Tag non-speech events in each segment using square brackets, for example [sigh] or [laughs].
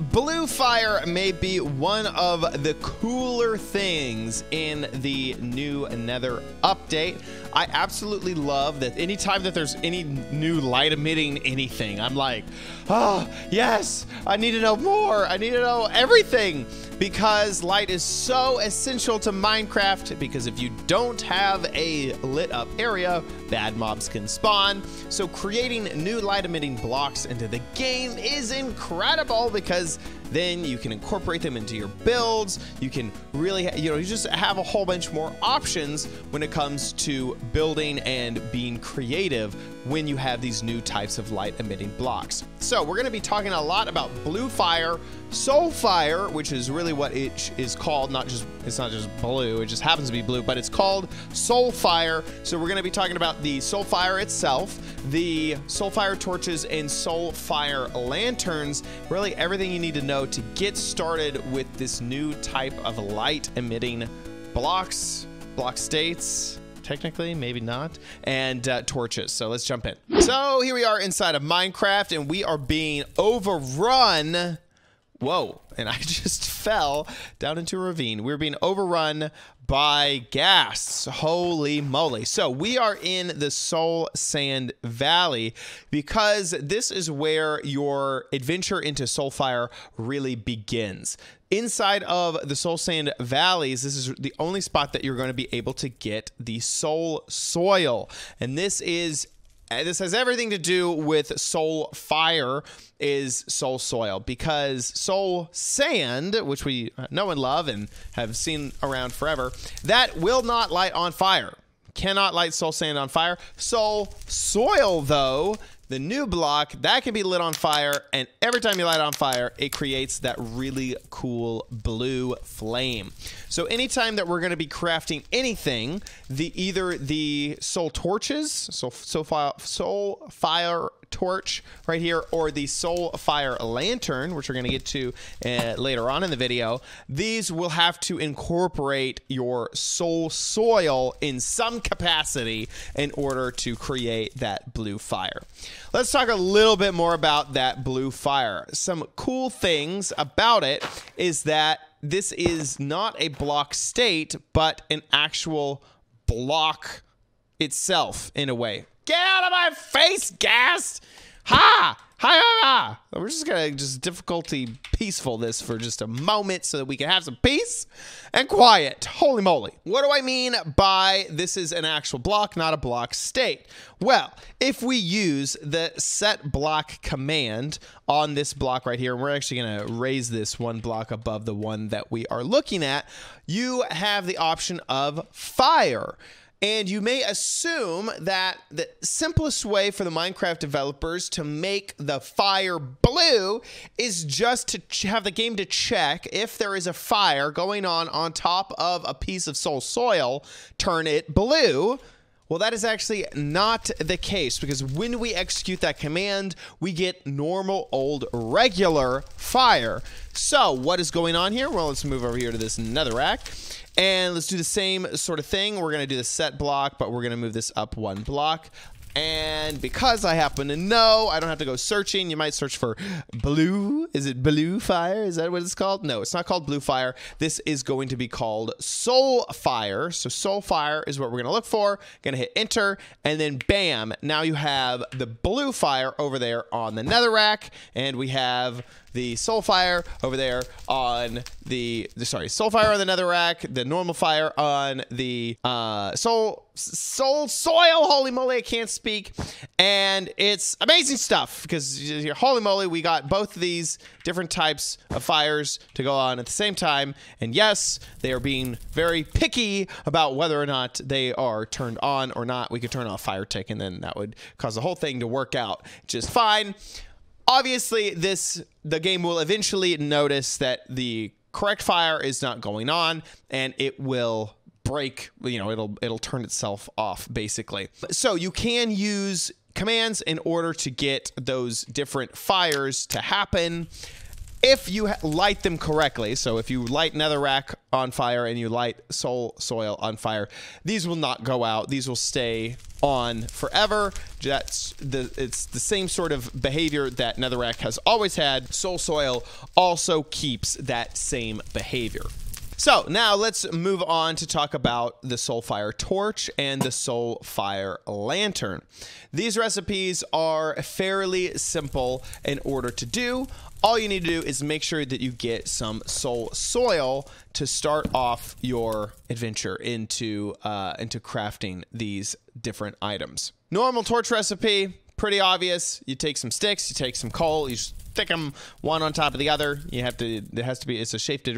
Blue fire may be one of the cooler things in the new Nether update. I absolutely love that anytime that there's any new light emitting anything, I'm like, oh, yes, I need to know more. I need to know everything because light is so essential to Minecraft because if you don't have a lit up area, bad mobs can spawn. So creating new light emitting blocks into the game is incredible because then you can incorporate them into your builds. You can really, you know, you just have a whole bunch more options when it comes to building and being creative when you have these new types of light emitting blocks. So we're going to be talking a lot about blue fire, soul fire, which is really what it is called. Not just, it's not just blue. It just happens to be blue, but it's called soul fire. So we're going to be talking about the soul fire itself, the soul fire torches and soul fire lanterns, really everything you need to know to get started with this new type of light emitting blocks, block states, technically, maybe not, and uh, torches. So let's jump in. So here we are inside of Minecraft, and we are being overrun. Whoa, and I [laughs] just fell down into a ravine. We we're being overrun by gas. Holy moly. So we are in the Soul Sand Valley because this is where your adventure into Soulfire really begins. Inside of the Soul Sand Valleys, this is the only spot that you're going to be able to get the Soul Soil. And this is Uh, this has everything to do with soul fire is soul soil because soul sand which we know and love and have seen around forever that will not light on fire. Cannot light soul sand on fire. Soul soil though the new block that can be lit on fire and every time you light on fire it creates that really cool blue flame. So anytime that we're going to be crafting anything the either the soul torches so soul fire, soul fire torch right here or the soul fire lantern which we're going to get to uh, later on in the video. These will have to incorporate your soul soil in some capacity in order to create that blue fire. Let's talk a little bit more about that blue fire. Some cool things about it is that this is not a block state but an actual block itself in a way Get out of my face, gas! Ha! Hi, ha, ha. We're just gonna just difficulty peaceful this for just a moment so that we can have some peace and quiet. Holy moly. What do I mean by this is an actual block, not a block state? Well, if we use the set block command on this block right here, and we're actually gonna raise this one block above the one that we are looking at, you have the option of fire. And you may assume that the simplest way for the Minecraft developers to make the fire blue is just to have the game to check if there is a fire going on on top of a piece of soul soil, turn it blue. Well, that is actually not the case because when we execute that command, we get normal old regular fire. So what is going on here? Well, let's move over here to this netherrack. And let's do the same sort of thing. We're going to do the set block, but we're going to move this up one block. And because I happen to know, I don't have to go searching. You might search for blue. Is it blue fire? Is that what it's called? No, it's not called blue fire. This is going to be called soul fire. So soul fire is what we're going to look for. Going to hit enter and then bam. Now you have the blue fire over there on the nether rack. And we have the soul fire over there on the, the sorry soul fire on the nether rack the normal fire on the uh soul soul soil holy moly i can't speak. And it's amazing stuff because holy moly we got both of these different types of fires to go on at the same time. And yes they are being very picky about whether or not they are turned on or not. We could turn off fire tick and then that would cause the whole thing to work out just fine obviously this the game will eventually notice that the correct fire is not going on and it will break you know it'll it'll turn itself off basically. So you can use commands in order to get those different fires to happen if you light them correctly, so if you light netherrack on fire and you light soul soil on fire, these will not go out. These will stay on forever. That's the it's the same sort of behavior that netherrack has always had. Soul soil also keeps that same behavior. So now let's move on to talk about the Soulfire Torch and the Soulfire Lantern. These recipes are fairly simple in order to do. All you need to do is make sure that you get some soul soil to start off your adventure into uh, into crafting these different items. Normal torch recipe, pretty obvious. You take some sticks, you take some coal, you stick them one on top of the other. You have to. It has to be. It's a shaped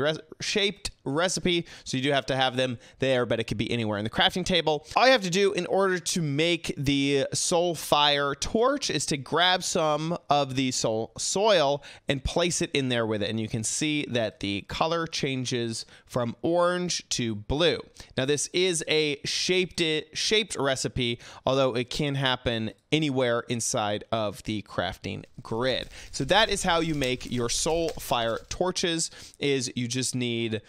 shaped recipe, so you do have to have them there, but it could be anywhere in the crafting table. All you have to do in order to make the soul fire torch is to grab some of the soul soil and place it in there with it, and you can see that the color changes from orange to blue. Now this is a shaped it shaped recipe, although it can happen anywhere inside of the crafting grid. So that is how you make your soul fire torches is you just need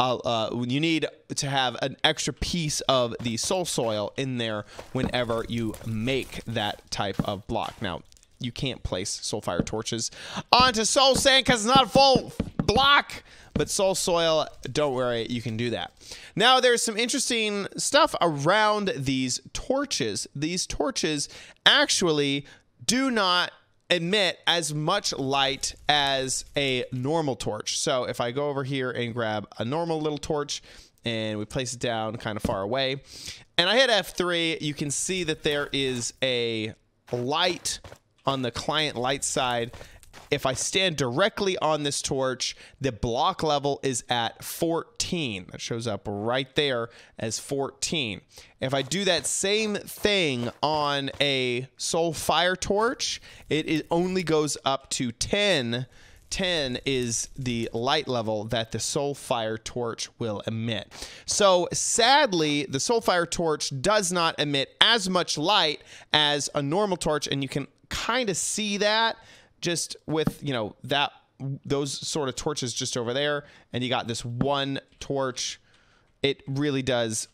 uh, uh, you need to have an extra piece of the soul soil in there whenever you make that type of block. Now, you can't place soul fire torches onto soul sand because it's not full block. But soul soil, don't worry, you can do that. Now, there's some interesting stuff around these torches. These torches actually do not emit as much light as a normal torch. So if I go over here and grab a normal little torch and we place it down kind of far away and I hit F3, you can see that there is a light on the client light side if I stand directly on this torch, the block level is at 14. That shows up right there as 14. If I do that same thing on a soul fire torch, it, only goes up to 10. 10 is the light level that the soul fire torch will emit. So sadly, the soul fire torch does not emit as much light as a normal torch, and you can kind of see that just with you know that those sort of torches just over there and you got this one torch it really does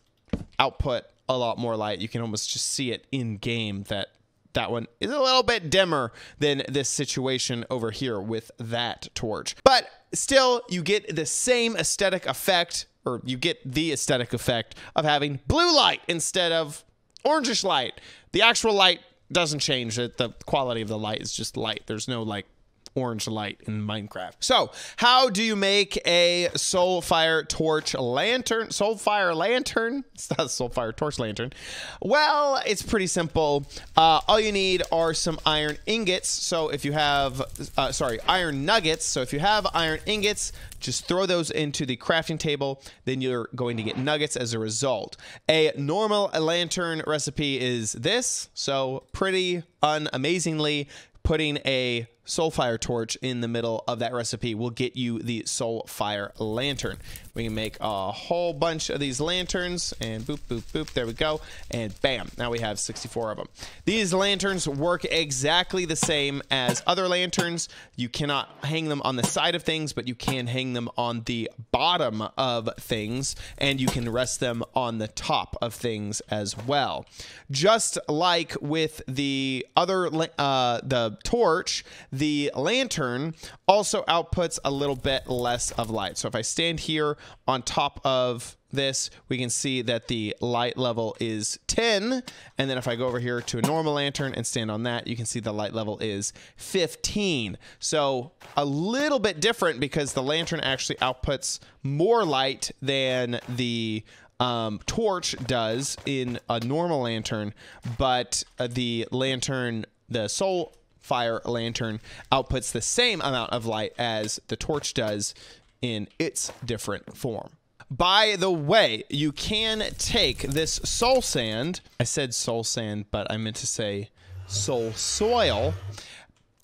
output a lot more light. You can almost just see it in game that that one is a little bit dimmer than this situation over here with that torch. But still you get the same aesthetic effect or you get the aesthetic effect of having blue light instead of orangish light. The actual light doesn't change it. The quality of the light is just light. There's no like orange light in Minecraft. So, how do you make a Soulfire torch lantern? Soulfire lantern? [laughs] It's not a Soulfire torch lantern. Well, it's pretty simple. Uh, all you need are some iron ingots. So, if you have, uh, sorry, iron nuggets. So, if you have iron ingots, just throw those into the crafting table. Then you're going to get nuggets as a result. A normal lantern recipe is this. So, pretty unamazingly, putting a soul fire torch in the middle of that recipe will get you the soul fire lantern. We can make a whole bunch of these lanterns and boop boop boop there we go and bam now we have 64 of them these lanterns work exactly the same as other lanterns. You cannot hang them on the side of things but you can hang them on the bottom of things and you can rest them on the top of things as well. Just like with the other uh, the torch the lantern also outputs a little bit less of light. So if I stand here on top of this, we can see that the light level is 10. And then if I go over here to a normal lantern and stand on that, you can see the light level is 15. So a little bit different because the lantern actually outputs more light than the um, torch does in a normal lantern, but uh, the lantern, the soul fire lantern outputs the same amount of light as the torch does in its different form. By the way, you can take this soul sand. I said soul sand, but I meant to say soul soil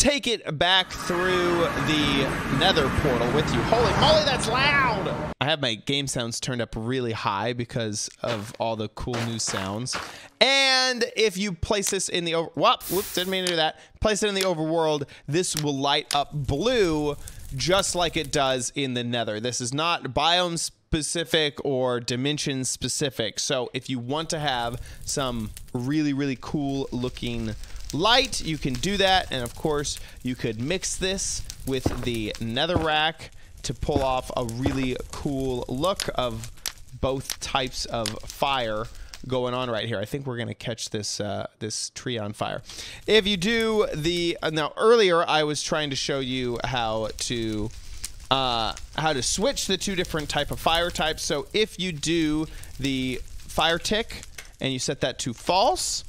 take it back through the nether portal with you. Holy moly, that's loud! I have my game sounds turned up really high because of all the cool new sounds. And if you place this in the over, whoop, didn't mean to do that. Place it in the overworld, this will light up blue just like it does in the nether. This is not biome specific or dimension specific. So if you want to have some really, really cool looking light, you can do that. And of course, you could mix this with the netherrack to pull off a really cool look of both types of fire going on right here. I think we're going to catch this uh, this tree on fire. If you do the uh, now earlier, I was trying to show you how to uh, how to switch the two different type of fire types. So if you do the fire tick and you set that to false,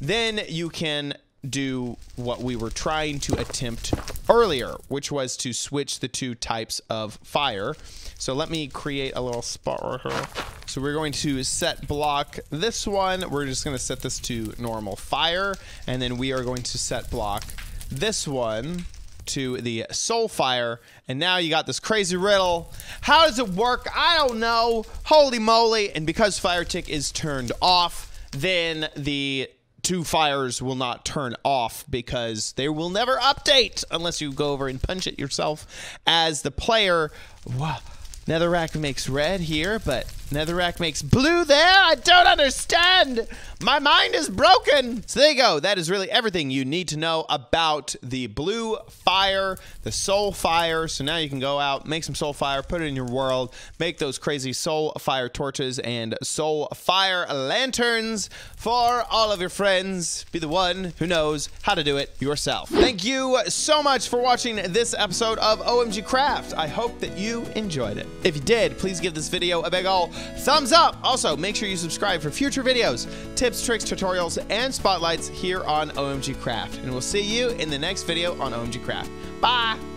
then you can do what we were trying to attempt earlier, which was to switch the two types of fire. So let me create a little spot right here. So we're going to set block this one. We're just going to set this to normal fire. And then we are going to set block this one to the soul fire. And now you got this crazy riddle. How does it work? I don't know. Holy moly. And because fire tick is turned off, then the two fires will not turn off because they will never update unless you go over and punch it yourself as the player. Wow. Netherrack makes red here, but Netherrack makes blue there? I don't understand! My mind is broken! So there you go. That is really everything you need to know about the blue fire, the soul fire. So now you can go out, make some soul fire, put it in your world, make those crazy soul fire torches and soul fire lanterns for all of your friends. Be the one who knows how to do it yourself. Thank you so much for watching this episode of OMG Craft. I hope that you enjoyed it. If you did, please give this video a big ol' thumbs up. Also, make sure you subscribe for future videos, tips, tricks, tutorials, and spotlights here on OMG Craft. And we'll see you in the next video on OMG Craft. Bye!